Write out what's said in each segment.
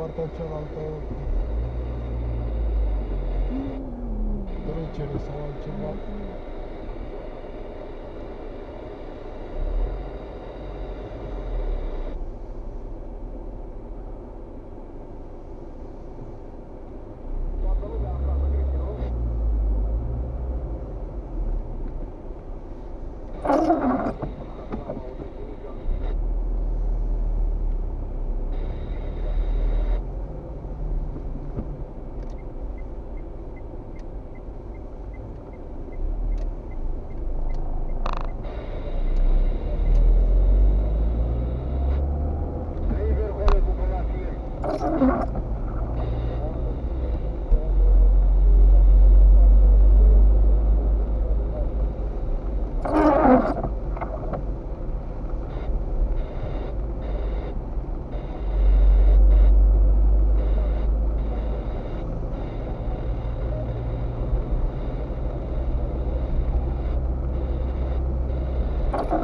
partea cealaltă trecere sau altceva.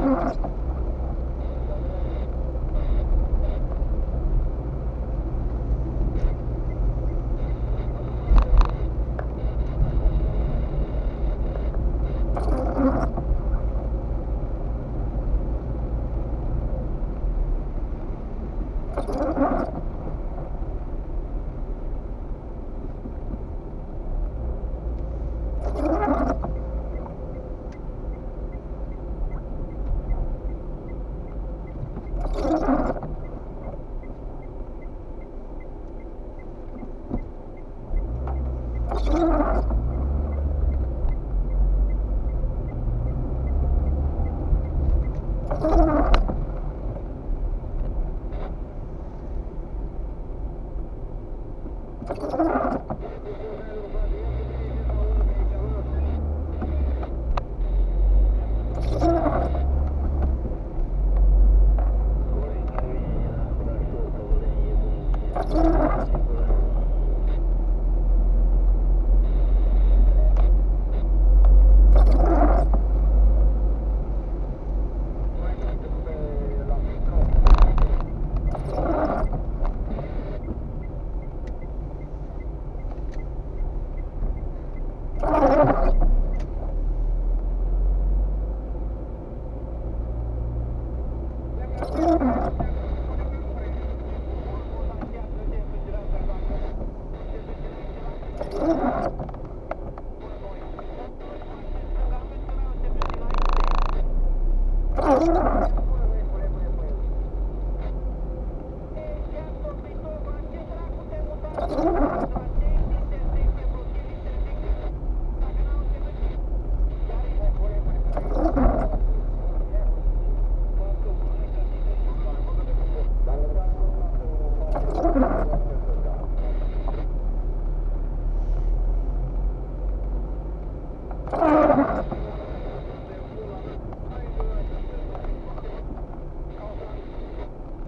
Come 何? Thank you.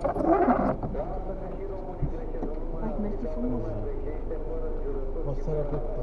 Bak Mert'i sunmuş. Basarak attı.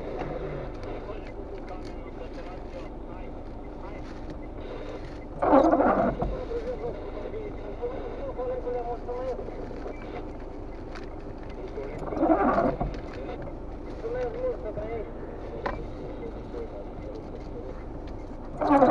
Thank you.